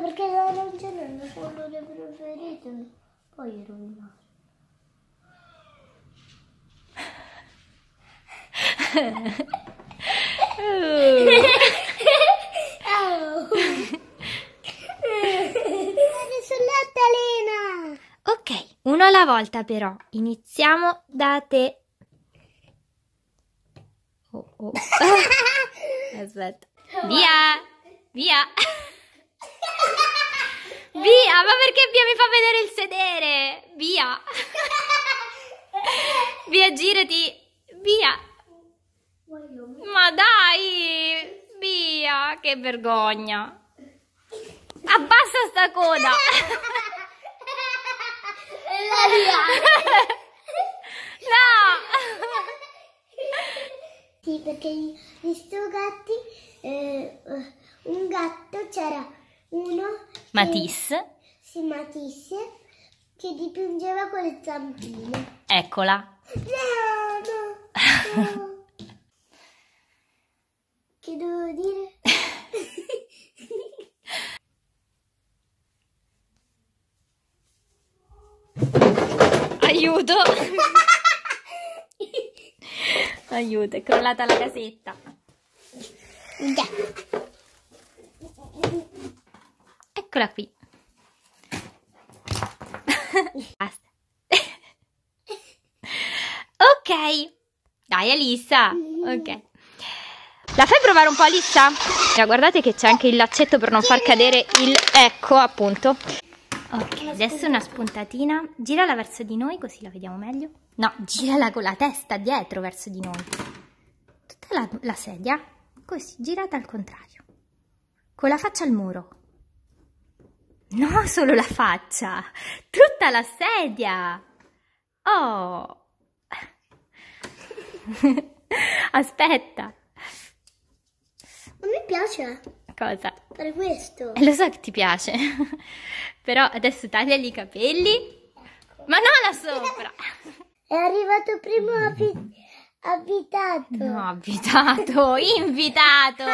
perché l'arancione è il mio colore preferito. Poi. Oh. L'altalena! Ok, uno alla volta però. Iniziamo da te. Oh, oh. Aspetta. Via! Via! Via! Ma perché Via mi fa vedere il sedere? Via! Via, girati! Via! Ma dai! Via! Che vergogna! Abbassa sta coda! No! Sì, perché in sto gatti, eh, un gatto c'era uno Matisse, si Matisse che dipingeva con le zampine. eccola. No, no, no. che devo dire? Aiuto! Aiuto, è crollata la casetta. Già. Eccola qui. Basta. ok. Dai, Alissa. Ok. La fai provare un po', Alissa? Cioè, guardate che c'è anche il laccetto per non far cadere il... Ecco, appunto. Ok, adesso una spuntatina. Girala verso di noi così la vediamo meglio. No, girala con la testa dietro verso di noi. Tutta la, la sedia, così, girata al contrario. Con la faccia al muro. No, solo la faccia. Tutta la sedia. Oh. Aspetta. A me piace Cosa? fare questo. Lo so che ti piace. Però adesso tagliali i capelli. Ma non là sopra. È arrivato primo abitato. No, abitato, invitato.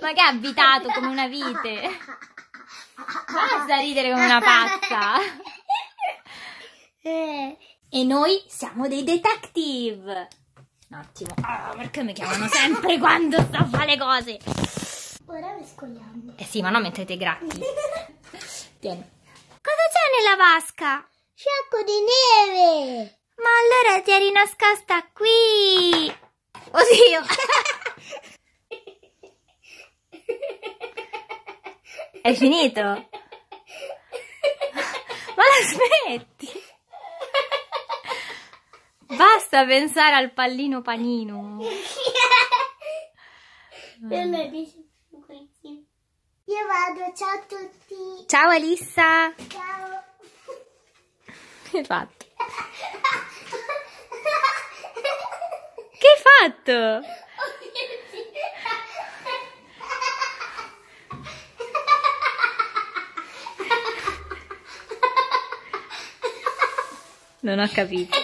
Ma che abitato come una vite? Basta ridere come una pazza. Eh, E noi siamo dei detective. Un attimo. Ah, perché mi chiamano sempre quando sto a fare le cose? ora mescoliamo. Eh sì, ma non mentre te gratti. Tieni. Cosa c'è nella vasca? Sciacco di neve. Ma allora ti eri nascosta qui. Oddio. È finito? Ma la smetti? Basta pensare al pallino panino. Io vado, ciao a tutti. Ciao Alissa. Ciao. Che hai fatto? Che hai fatto? Non ho capito.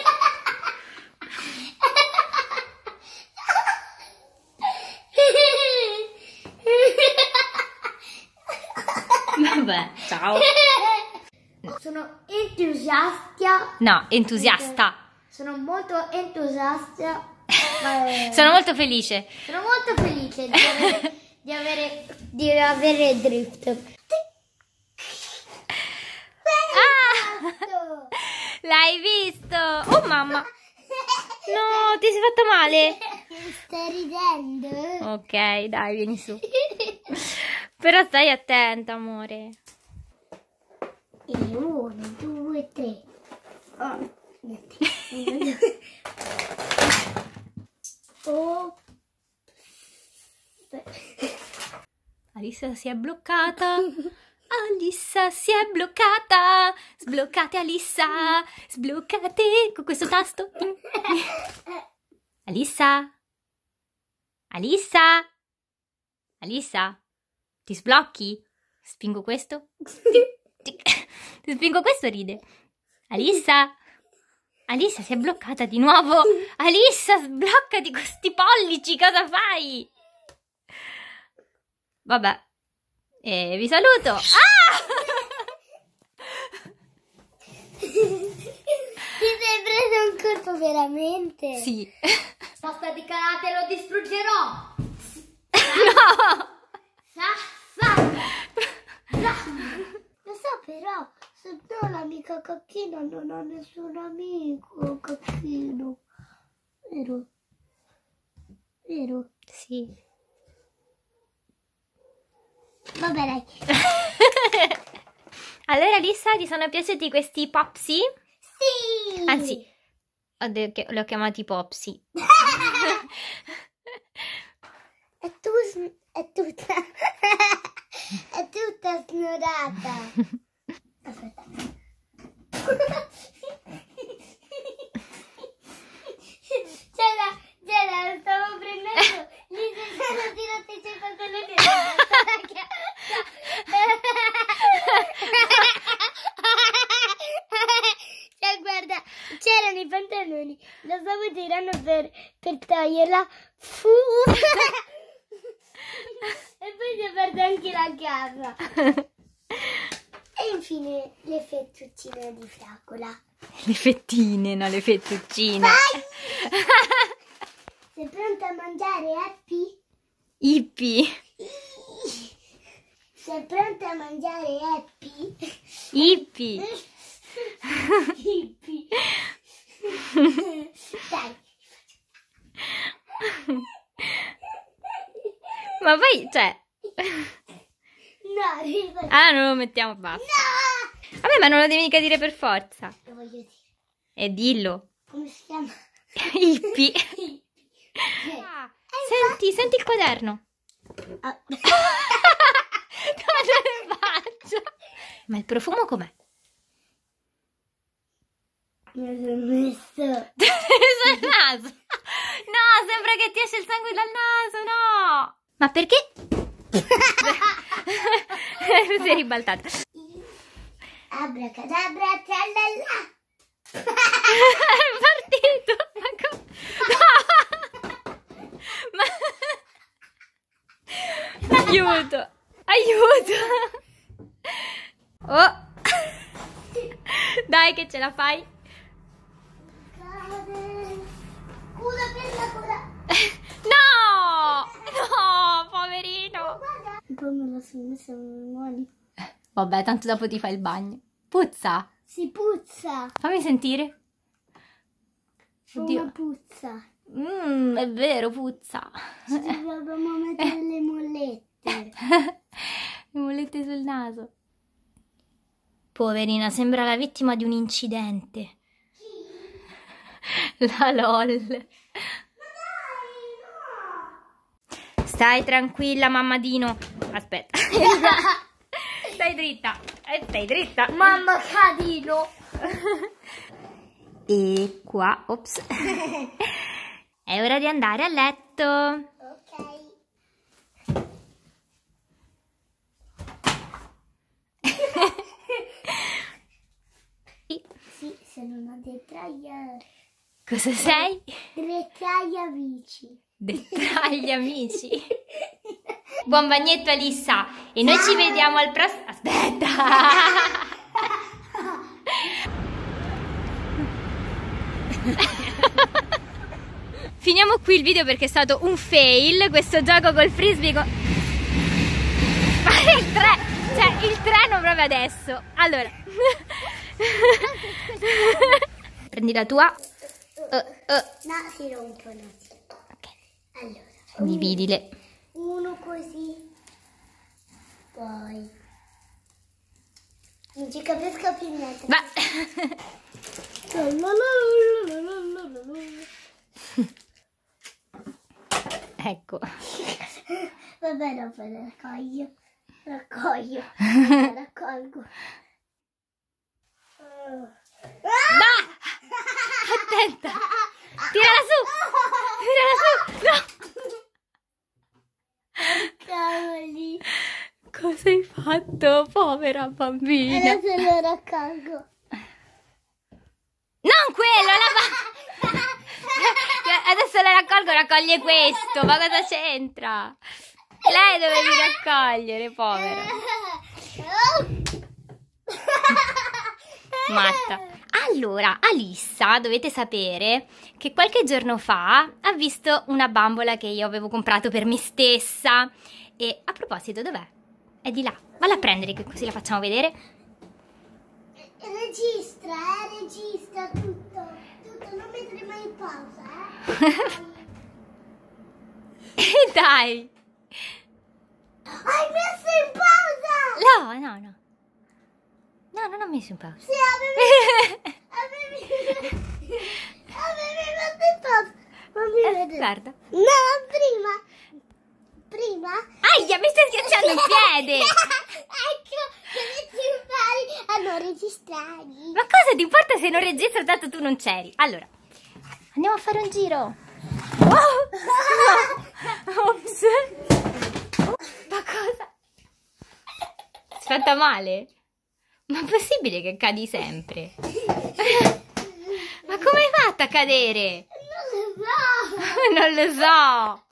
Vabbè, ciao. Sono entusiasta. No, entusiasta. Sono molto entusiasta. Eh, Sono molto felice. sono molto felice di avere, di avere, di avere drift. Ah! L'hai visto? Oh mamma. No, ti sei fatto male. Stai ridendo? Ok, dai, vieni su. Però stai attenta, amore. E uno, due, tre. Oh. Oh. Alissa si è bloccata. Alissa si è bloccata. Sbloccate Alissa. Sbloccate con questo tasto. Alissa. Alissa. Alissa. Ti sblocchi? Spingo questo? Se spingo questo ride. Alissa. Alissa si è bloccata di nuovo. Alissa, sbloccati con sti pollici, cosa fai? Vabbè. E vi saluto. Ah! Ti sei preso un colpo veramente? Sì. Posta di karate lo distruggerò. No! Sa, sa, sa. Lo so però, se no l'amica Cacchino non ha nessun amico Cacchino. Vero? Vero? Sì. Vabbè dai. Allora, Lissa, ti sono piaciuti questi popsi? Sì! Anzi, li ho chiamati popsi. È, tu, è tutta... è tutta snorata. Aspetta. C'era, c'era, lo stavo prendendo. Gli si sono tirati i suoi pantaloni. Cioè, guarda, c'erano i pantaloni. Lo stavo tirando per, per toglierla. Fu. e poi si è persa anche la casa. E infine le fettuccine di fragola. Le fettine, no, le fettuccine. Sei pronta a mangiare, Happy? Ippi. Sei pronta a mangiare, Happy? Ippi. Happy. Dai. Ma poi, cioè... No. Ah, non lo mettiamo, basta. No! Vabbè, ma non lo devi mica dire per forza. Lo voglio dire. E dillo. Come si chiama? Ippi. Ah, senti, senti il quaderno. ah. Ma il profumo com'è? Mi sono messo. sul naso. No, sembra che ti esce il sangue dal naso, no. Ma perché? si è ribaltata. Abracadabra, tralala. È partito. Ma. Ma... Aiuto. Aiuto. Oh. Dai che ce la fai. Scusa per la coda. No! No, poverino. Guarda. La sono mani. Vabbè, tanto dopo ti fai il bagno. Puzza. Si puzza. Fammi sentire. Oddio. Come puzza. Mmm, è vero, puzza. Ci dobbiamo mettere le mollette. Le mollette sul naso. Poverina, sembra la vittima di un incidente. La lol. Stai tranquilla, mamma Dino. Aspetta. Stai dritta. Eh, Stai dritta. Mamma Cadino. E qua, ops. È ora di andare a letto. Ok. Sì, sono una detraia. Cosa sei? Detraia bici. Dettagli amici. Buon bagnetto Alissa e noi ci vediamo al prossimo... Aspetta! Finiamo qui il video perché è stato un fail questo gioco col frisbee con... Ma il treno, cioè il treno proprio adesso. Allora. Prendi la tua. Uh, uh. No, si rompono. Dividile. uno così. Poi. Non ci capisco più niente. Va. ecco. Vabbè, dopo la raccoglio. Raccoglio. La raccolgo. Va! Attenta! Tirala su! Tirala su! No! Cavoli. Cosa hai fatto, povera bambina? Adesso lo raccolgo. Non quello, la Adesso la raccolgo, raccoglie questo, ma cosa c'entra? Lei dovevi raccogliere, povera. Matta. Allora, Alissa, dovete sapere che qualche giorno fa ha visto una bambola che io avevo comprato per me stessa. E a proposito, dov'è? È di là. Valla a prendere che così la facciamo vedere. Registra, eh, registra tutto. Tutto, non mettere mai in pausa, eh. Dai. Hai messo in pausa! No, no, no. No, non ho messo in pausa. Sì, avevi... avevi... avevi messo in pausa. Fammi Eh, vedere. guarda. No, prima. Prima. Aia, mi stai schiacciando il piede. ecco, ti impari a non registrare. Ma cosa ti importa se non registro tanto tu non c'eri? Allora, andiamo a fare un giro. Oh, Ops. Ma cosa? Aspetta male? Ma è possibile che cadi sempre? Ma come hai fatto a cadere? Non lo so. Non lo so.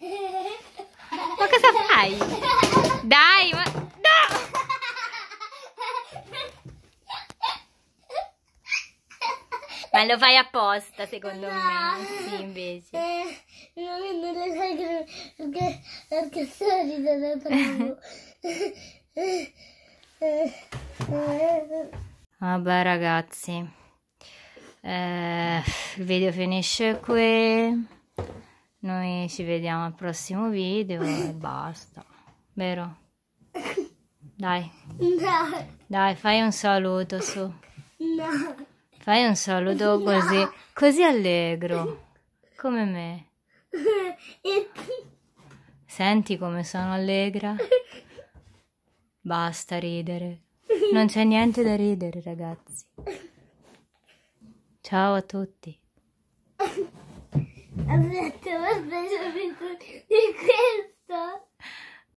Ma cosa fai? Dai, ma... No! Ma lo fai apposta, secondo me. Sì, invece. Eh, non, non le che perché, perché. Eh, eh, eh. Vabbè, ragazzi. Eh, il video finisce qui. Noi ci vediamo al prossimo video e basta. Vero? Dai, No, dai, fai un saluto su. no. Fai un saluto così, così allegro, come me. Senti come sono allegra? Basta ridere. Non c'è niente da ridere, ragazzi. Ciao a tutti. Aspetta, aspetta, di questo.